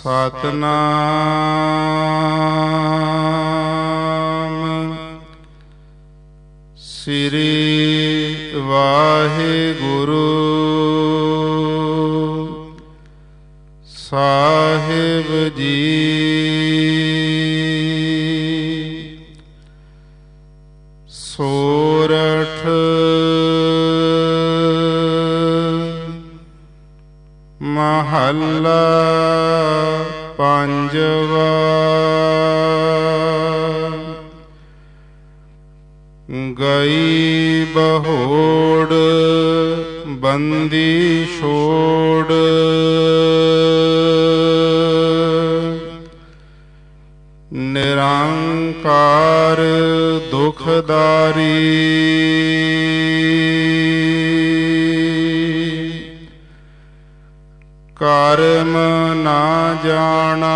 ਸਤਨਾਮ। ਸ੍ਰੀ ਵਾਹਿਗੁਰੂ। ਸਾਹਿਬ ਜੀ। ਸੋਰਠ ਮਹੱਲਾ ਪੰਜਵਾ। ਗਈ ਬਹੋੜ ਬੰਦੀ ਛੋੜ। ਨਿਰੰਕਾਰ ਦੁਖਦਾਰੀ। ਕਰਮ ਨਾ ਜਾਣਾ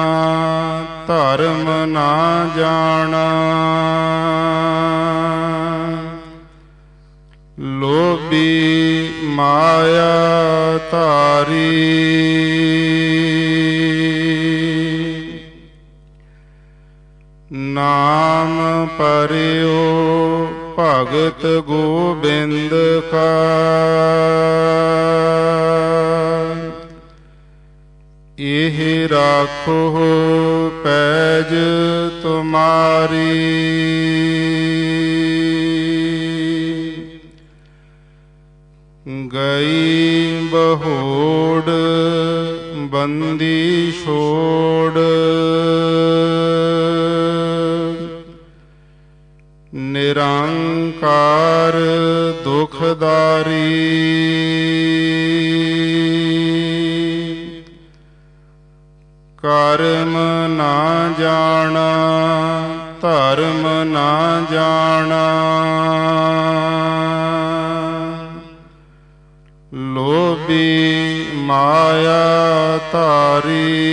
ਧਰਮ ਨਾ ਜਾਣਾ। ਲੋਭੀ ਮਾਇਆ ਧਾਰੀ। ਨਾਮ ਪਰਿਓ ਭਗਤ ਗੋਬਿੰਦ ਕਾ। ਰਾਖੋ ਪੈਜ ਤੁਮਾਰੀ। ਗਈ ਬਹੋੜ ਬੰਦੀ ਛੋੜ। ਨਿਰੰਕਾਰ ਦੁਖਦਾਰੀ। ਕਰਮ ਨਾ ਜਾਣਾ ਧਰਮ ਨਾ ਜਾਣਾ। ਲੋਭੀ ਮਾਇਆ ਧਾਰੀ।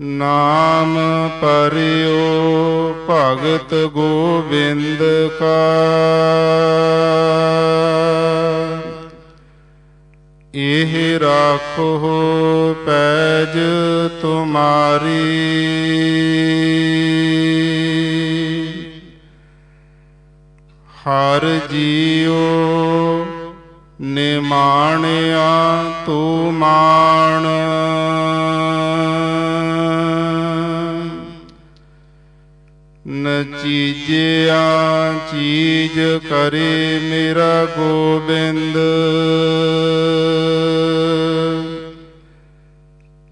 ਨਾਮ ਪਰਿਓ ਭਗਤ ਗੋਬਿੰਦ ਕਾ। ਰਾਖੋ ਪੈਜ ਤੁਮਾਰੀ। ਹਰ ਜੀਉ ਨਿਮਾਣਿਆ ਤੂੰ ਮਾਣ। ਨਚੀਜਿਆ ਚੀਜ ਕਰੇ ਮੇਰਾ ਗੋਬਿੰਦ।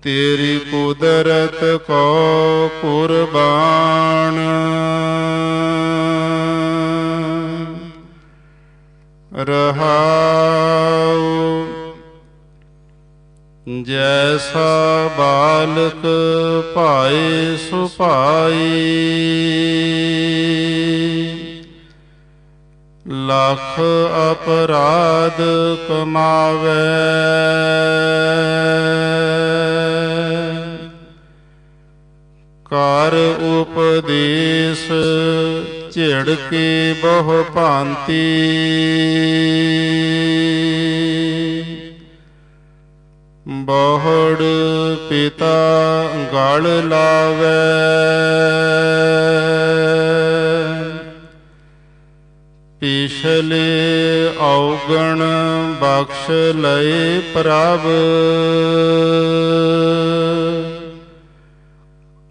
ਤੇਰੀ ਕੁਦਰਤ ਕੋ ਕੁਰਬਾਨ। ਰਹਾਉ ਜੈਸਾ ਬਾਲਕ ਭਾਏ ਸੁਭਾਈ। ਲੱਖ ਅਪਰਾਧ ਕਮਾਵੇ। ਕਰ ਉਪਦੇਸ਼ ਝਿੜ ਕੇ ਬਹੁ ਭਾਂਤੀ। ਬਹੁੜ ਪਿਤਾ ਗਲ ਲਾਵੇ। ਪਿਛਲੇ ਔਗਣ ਬਖਸ਼ ਲਏ ਪ੍ਰਭ।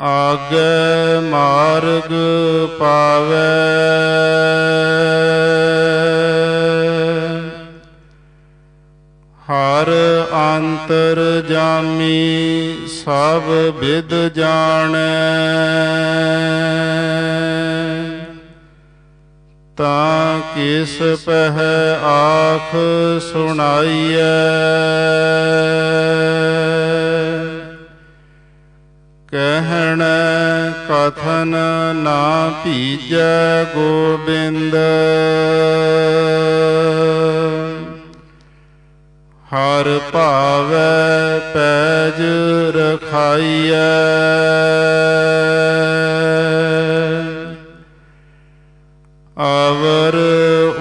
ਆਗੇ ਮਾਰਗ ਪਾਵੇ। ਹਰ ਅੰਤਰ ਜਾਮੀ, ਸਭ ਵਿਦ ਜਾਣੈ। ਤਾਂ ਕਿਸ ਪਹਿ ਆਖ ਸੁਣਾਈਐ? ਕਹਿਣ, ਕਥਨ ਨਾ ਭੀਜੈ ਗੋਬਿੰਦ। ਹਰ ਭਾਵੈ ਪੈਜ ਰਖਾਈਐ। ਅਵਰ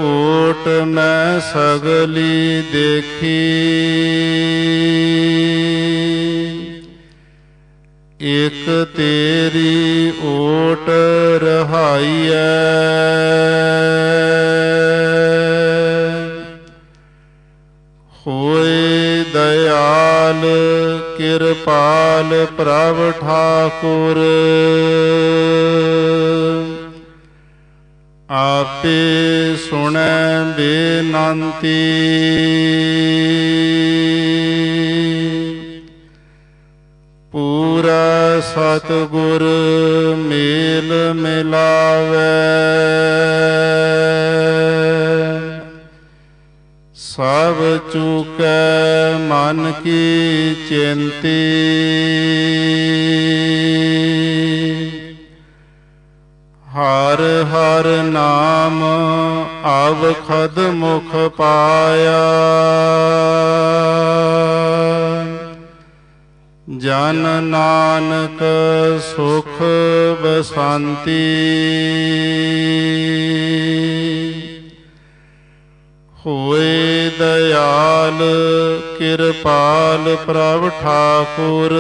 ਓਟ ਮੈਂ ਸਗਲੀ ਦੇਖੀ। ਇਕ ਤੇਰੀ ਓਟ ਰਹਾਈਐ। ਕਿਰਪਾਲ ਪ੍ਰਭ ਠਾਕੁਰ। ਆਪੇ ਸੁਣੈ ਬੇਨੰਤੀ। ਪੂਰਾ ਸਤਿਗੁਰ ਮੇਲ ਮਿਲਾਵੇ। ਸਭ ਚੁਕੈ ਮਨ ਕੀ ਚਿੰਤੀ। ਹਰ ਹਰ ਨਾਮ ਅਵਖਦ ਮੁਖ ਪਾਇਆ। ਜਨ ਨਾਨਕ ਸੁਖ ਬਸੰਤੀ। ਹੋਏ ਦਇਆਲ ਕਿਰਪਾਲ ਪ੍ਰਭ ਠਾਕੁਰ।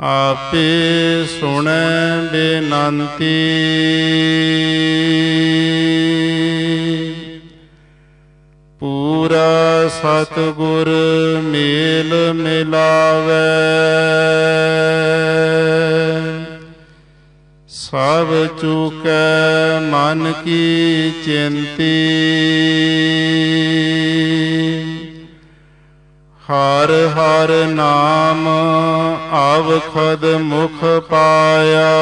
ਆਪੇ ਸੁਣੈ ਬੇਨੰਤੀ। ਪੂਰਾ ਸਤਿਗੁਰ ਮੇਲ ਮਿਲਾਵੇ। ਸਭ ਚੁਕੈ ਮਨ ਕੀ ਚਿੰਤੀ। ਹਰ ਹਰ ਨਾਮ ਅਵਖਦ ਮੁਖ ਪਾਇਆ।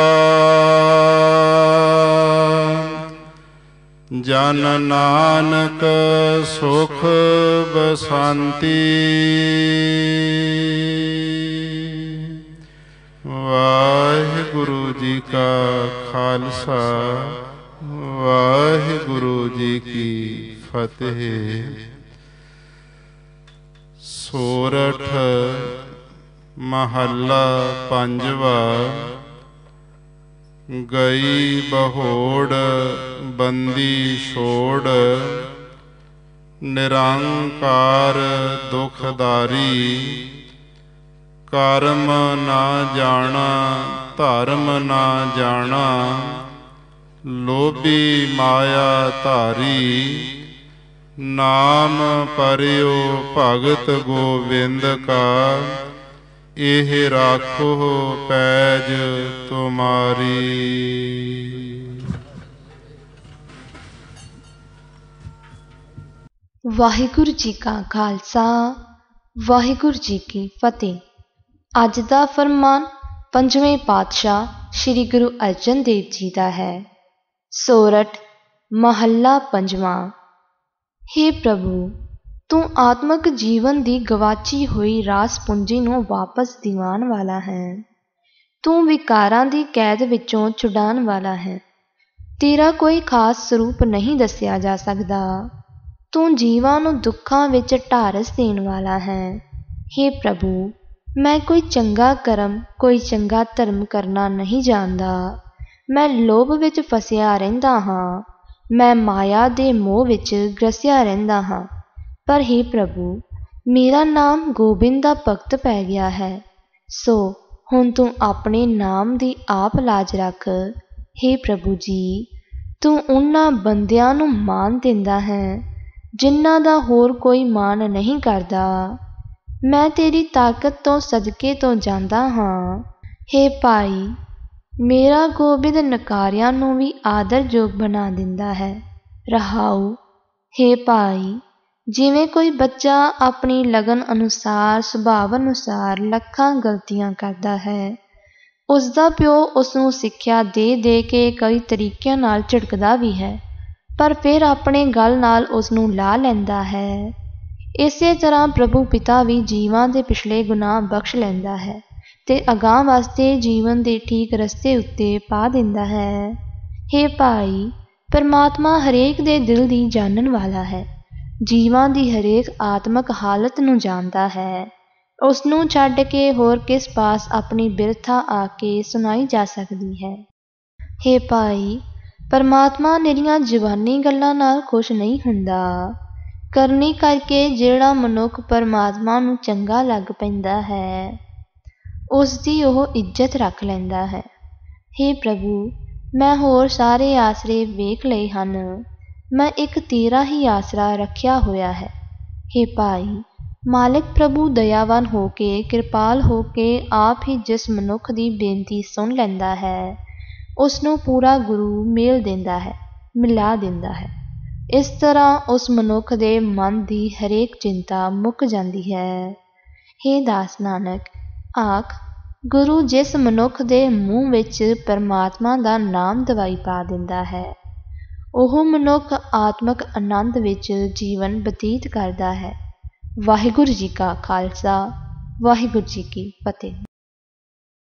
ਜਨ ਨਾਨਕ ਸੁਖ ਬਸੰਤੀ। ਵਾਹਿਗੁਰੂ ਜੀ ਕਾ ਖਾਲਸਾ, ਵਾਹਿਗੁਰੂ ਜੀ ਕੀ ਫਤਿਹ। ਸੋਰਠ ਮਹੱਲਾ ਪੰਜਵਾ, ਗਈ ਬਹੋੜ ਬੰਦੀ ਛੋੜ, ਨਿਰੰਕਾਰ ਦੁਖਦਾਰੀ ਕਰਮ ਨਾ ਜਾਣਾ, ਧਰਮ ਨਾ ਜਾਣਾ, ਲੋਭੀ ਮਾਇਆ ਧਾਰੀ, ਨਾਮ ਪਰਿਓ ਭਗਤ ਗੋਬਿੰਦ ਕਾ, ਇਹ ਰਾਖੋ ਪੈਜ ਤੁਮਾਰੀ। ਵਾਹਿਗੁਰੂ ਜੀ ਕਾ ਖਾਲਸਾ, ਵਾਹਿਗੁਰੂ ਜੀ ਕੀ ਫਤਿਹ। ਅੱਜ ਦਾ ਫਰਮਾਨ ਪੰਜਵੇਂ ਪਾਤਸ਼ਾਹ ਸ੍ਰੀ ਗੁਰੂ ਅਰਜਨ ਦੇਵ ਜੀ ਦਾ ਹੈ। ਸੋਰਠ ਮਹੱਲਾ ਪੰਜਵਾਂ। हे ਪ੍ਰਭੂ, ਤੂੰ ਆਤਮਿਕ ਜੀਵਨ ਦੀ ਗਵਾਚੀ ਹੋਈ ਰਾਸ ਪੂੰਜੀ ਨੂੰ ਵਾਪਸ ਦਿਵਾਉਣ ਵਾਲਾ ਹੈ। ਤੂੰ ਵਿਕਾਰਾਂ ਦੀ ਕੈਦ ਵਿੱਚੋਂ ਛੁਡਾਉਣ ਵਾਲਾ ਹੈ। ਤੇਰਾ ਕੋਈ ਖਾਸ ਸਰੂਪ ਨਹੀਂ ਦੱਸਿਆ ਜਾ ਸਕਦਾ। ਤੂੰ ਜੀਵਾਂ ਨੂੰ ਦੁੱਖਾਂ ਵਿੱਚ ਢਾਰਸ ਦੇਣ ਵਾਲਾ ਹੈ। हे ਪ੍ਰਭੂ ਮੈਂ ਕੋਈ ਚੰਗਾ ਕਰਮ, ਕੋਈ ਚੰਗਾ ਧਰਮ ਕਰਨਾ ਨਹੀਂ ਜਾਣਦਾ। ਮੈਂ ਲੋਭ ਵਿੱਚ ਫਸਿਆ ਰਹਿੰਦਾ ਹਾਂ। ਮੈਂ ਮਾਇਆ ਦੇ ਮੋਹ ਵਿੱਚ ਗ੍ਰਸਿਆ ਰਹਿੰਦਾ ਹਾਂ। ਪਰ हे ਪ੍ਰਭੂ, ਮੇਰਾ ਨਾਮ ਗੋਬਿੰਦ ਦਾ ਭਗਤ ਪੈ ਗਿਆ ਹੈ। ਸੋ, ਹੁਣ ਤੂੰ ਆਪਣੇ ਨਾਮ ਦੀ ਆਪ ਲਾਜ ਰੱਖ। हे ਪ੍ਰਭੂ ਜੀ, ਤੂੰ ਉਹਨਾਂ ਬੰਦਿਆਂ ਨੂੰ ਮਾਨ ਦਿੰਦਾ ਹੈ, ਜਿਨ੍ਹਾਂ ਦਾ ਹੋਰ ਕੋਈ ਮਾਨ ਨਹੀਂ ਕਰਦਾ। ਮੈਂ ਤੇਰੀ ਤਾਕਤ ਤੋਂ ਸਦਕੇ ਤੋਂ ਜਾਂਦਾ ਹਾਂ। हे ਭਾਈ, ਮੇਰਾ ਗੋਬਿੰਦ ਨਕਾਰਿਆਂ ਨੂੰ ਵੀ ਆਦਰਯੋਗ ਬਣਾ ਦਿੰਦਾ ਹੈ। ਰਹਾਉ हे ਭਾਈ, ਜਿਵੇਂ ਕੋਈ ਬੱਚਾ ਆਪਣੀ ਲਗਨ ਅਨੁਸਾਰ, ਸੁਭਾਅ ਅਨੁਸਾਰ ਲੱਖਾਂ ਗਲਤੀਆਂ ਕਰਦਾ ਹੈ ਉਸ ਦਾ ਪਿਓ ਉਸ ਨੂੰ ਸਿੱਖਿਆ ਦੇ ਦੇ ਕੇ ਕਈ ਤਰੀਕਿਆਂ ਨਾਲ ਝਿੜਕਦਾ ਵੀ ਹੈ, ਪਰ ਫਿਰ ਆਪਣੇ ਗੱਲ ਨਾਲ ਉਸ ਨੂੰ ਲਾ ਲੈਂਦਾ ਹੈ। ਇਸੇ ਤਰ੍ਹਾਂ ਪ੍ਰਭੂ ਪਿਤਾ ਵੀ ਜੀਵਾਂ ਦੇ ਪਿਛਲੇ ਗੁਨਾਹ ਬਖਸ਼ ਲੈਂਦਾ ਹੈ ਤੇ ਅਗਾਂਹ ਵਾਸਤੇ ਜੀਵਨ ਦੇ ਠੀਕ ਰਸਤੇ ਉੱਤੇ ਪਾ ਦਿੰਦਾ ਹੈ। हे ਭਾਈ, ਪਰਮਾਤਮਾ ਹਰੇਕ ਦੇ ਦਿਲ ਦੀ ਜਾਣਨ ਵਾਲਾ ਹੈ। ਜੀਵਾਂ ਦੀ ਹਰੇਕ ਆਤਮਕ ਹਾਲਤ ਨੂੰ ਜਾਣਦਾ ਹੈ। ਉਸ ਨੂੰ ਛੱਡ ਕੇ ਹੋਰ ਕਿਸ ਪਾਸ ਆਪਣੀ ਬਿਰਥਾ ਆ ਕੇ ਸੁਣਾਈ ਜਾ ਸਕਦੀ ਹੈ। हे ਭਾਈ, ਪਰਮਾਤਮਾ ਨਿਰੀਆਂ ਜ਼ਬਾਨੀ ਗੱਲਾਂ ਨਾਲ ਖੁਸ਼ ਨਹੀਂ ਹੁੰਦਾ। ਕਰਨੀ ਕਰਕੇ ਜਿਹੜਾ ਮਨੁੱਖ ਪਰਮਾਤਮਾ ਨੂੰ ਚੰਗਾ ਲੱਗ ਪੈਂਦਾ ਹੈ ਉਸ ਦੀ ਉਹ ਇੱਜ਼ਤ ਰੱਖ ਲੈਂਦਾ ਹੈ। हे ਪ੍ਰਭੂ, ਮੈਂ ਹੋਰ ਸਾਰੇ ਆਸਰੇ ਵੇਖ ਲਏ ਹਨ। ਮੈਂ ਇੱਕ ਤੇਰਾ ਹੀ ਆਸਰਾ ਰੱਖਿਆ ਹੋਇਆ ਹੈ। हे ਭਾਈ, ਮਾਲਕ ਪ੍ਰਭੂ ਦਇਆਵਾਨ ਹੋ ਕੇ, ਕਿਰਪਾਲ ਹੋ ਕੇ ਆਪ ਹੀ ਜਿਸ ਮਨੁੱਖ ਦੀ ਬੇਨਤੀ ਸੁਣ ਲੈਂਦਾ ਹੈ ਉਸ ਨੂੰ ਪੂਰਾ ਗੁਰੂ ਮੇਲ ਦਿੰਦਾ ਹੈ, ਮਿਲਾ ਦਿੰਦਾ ਹੈ। ਇਸ ਤਰ੍ਹਾਂ ਉਸ ਮਨੁੱਖ ਦੇ ਮਨ ਦੀ ਹਰੇਕ ਚਿੰਤਾ ਮੁੱਕ ਜਾਂਦੀ ਹੈ। हे ਦਾਸ ਨਾਨਕ, ਆਖ, ਗੁਰੂ ਜਿਸ ਮਨੁੱਖ ਦੇ ਮੂੰਹ ਵਿੱਚ ਪਰਮਾਤਮਾ ਦਾ ਨਾਮ ਦਵਾਈ ਪਾ ਦਿੰਦਾ ਹੈ, ਉਹ ਮਨੁੱਖ ਆਤਮਿਕ ਆਨੰਦ ਵਿੱਚ ਜੀਵਨ ਬਤੀਤ ਕਰਦਾ ਹੈ। ਵਾਹਿਗੁਰੂ ਜੀ ਕਾ ਖਾਲਸਾ, ਵਾਹਿਗੁਰੂ ਜੀ ਕੀ ਫਤਿਹ।